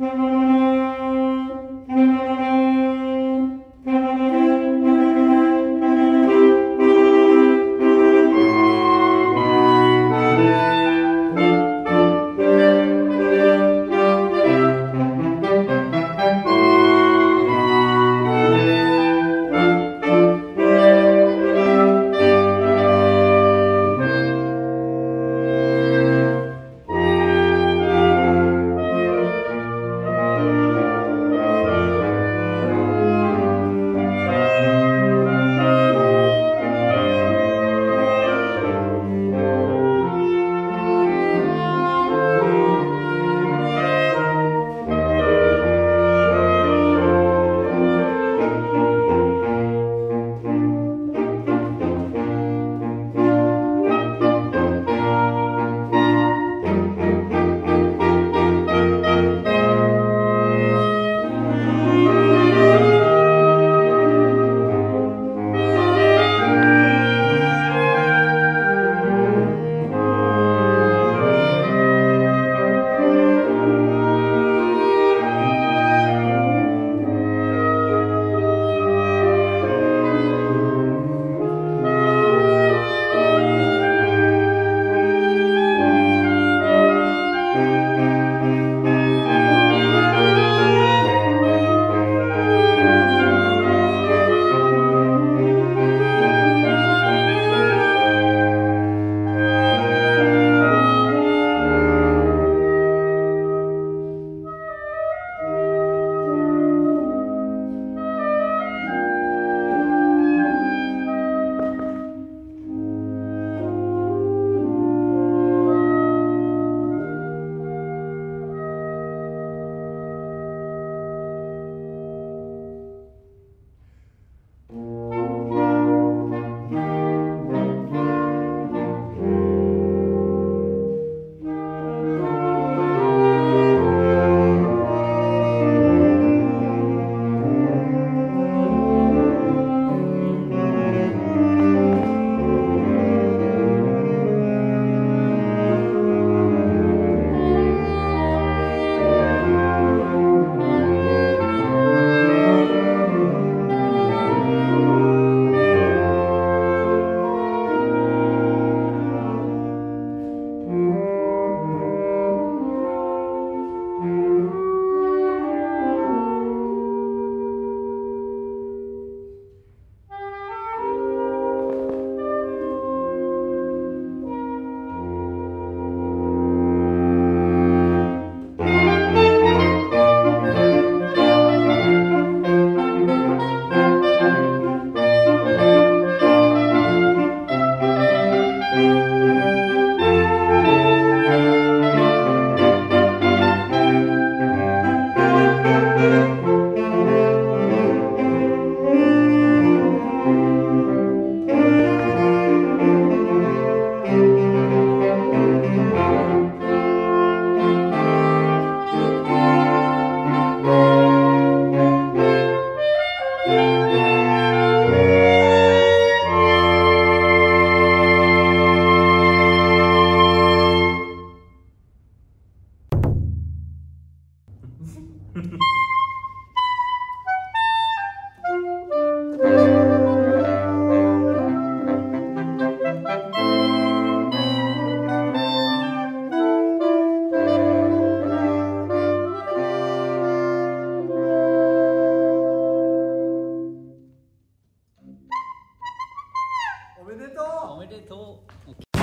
Mm-hmm. おめでとうおめでとう